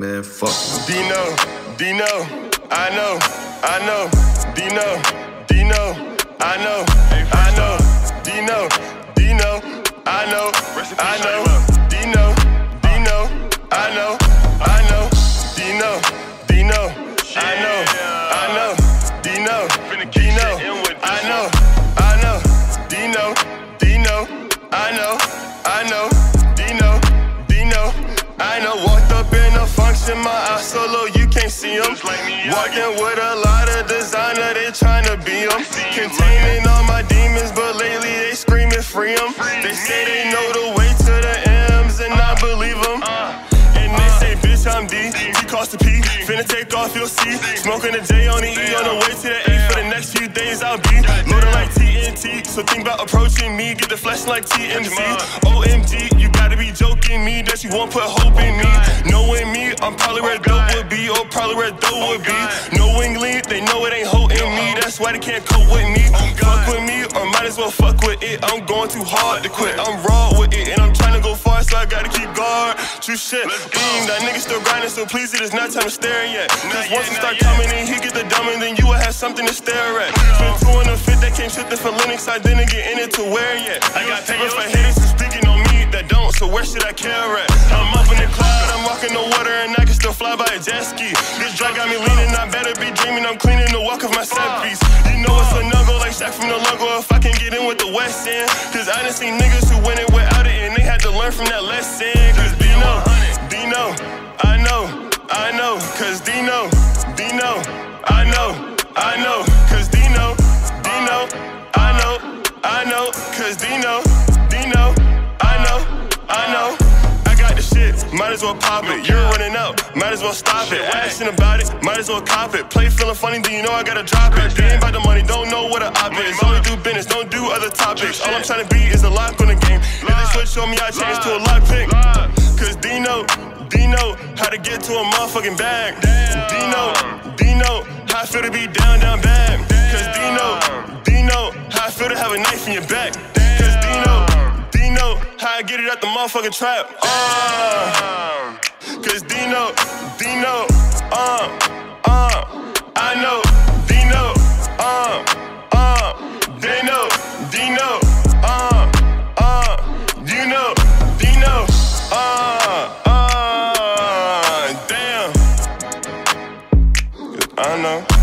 said fuck. Dino, Dino, I know, I know, Dino, Dino, I know, I know, Dino, Dino, I know, I know, Dino, Dino, I know, I know, Dino, Dino, I know, I know, Dino, Dino, I know, I know, Dino, Dino, I know, I know, Dino, Dino, I know. Function, my eyes so low you can't see them. Walking with a lot of designer, they tryna be them. Containing all my demons, but lately they screaming free them. They say they know the way to the M's, and I believe them. And they say, bitch, I'm D. T cost the P. Finna take off, you'll see. Smoking a J on the E on the way to the A. For the next few days, I'll be loading like TNT. So think about approaching me. Get the flesh like TMZ. OMG, you gotta be joking me that you won't put hope in me. Knowing me, I'm probably where dope would be, or probably where dope would be. No Knowingly, they know it ain't holding me. That's why they can't cope with me. Fuck with me, or might as well fuck with it. I'm going too hard to quit. I'm raw with it, and I'm trying to go far, so I gotta keep guard. True shit. Mm, that nigga still grinding, so please, it is not time to stare yet. Cause once you start coming in, he get the dumb, and then you will have something to stare at. Spent two in the fit that came shifting for Linux, I didn't get in it to wear yet. I got papers for haters who speaking on me that don't, so where should I care at? And I can still fly by a jet ski. This drug got me leaning, I better be dreaming, I'm cleaning the walk of my set piece. You know it's a no-go like Shaq from the logo if I can get in with the West End. Cause I done seen niggas who went it without it, and they had to learn from that lesson. Cause Dino, Dino, I know, I know, cause Dino, Dino, I know, I know, cause Dino, Dino, I know, I know, cause Dino, Dino, I know, I know. Might as well pop it. You're running out, might as well stop it. Asking about it, might as well cop it. Play feeling funny, do you know I gotta drop it? Ain't about the money, don't know what a op is. Only do business, don't do other topics. All I'm trying to be is a lock on the game. If they switch on me, I change to a lock pick. Cause Dino, Dino, how to get to a motherfucking bag. Dino, Dino, how I feel to be down, down bad. Cause Dino, Dino, how I feel to have a knife in your back. Get it out the motherfucking trap. Uh, Cause Dino, Dino, uh, uh, I know, Dino, uh, they know, Dino, uh, uh, you know, Dino, uh, uh, damn. I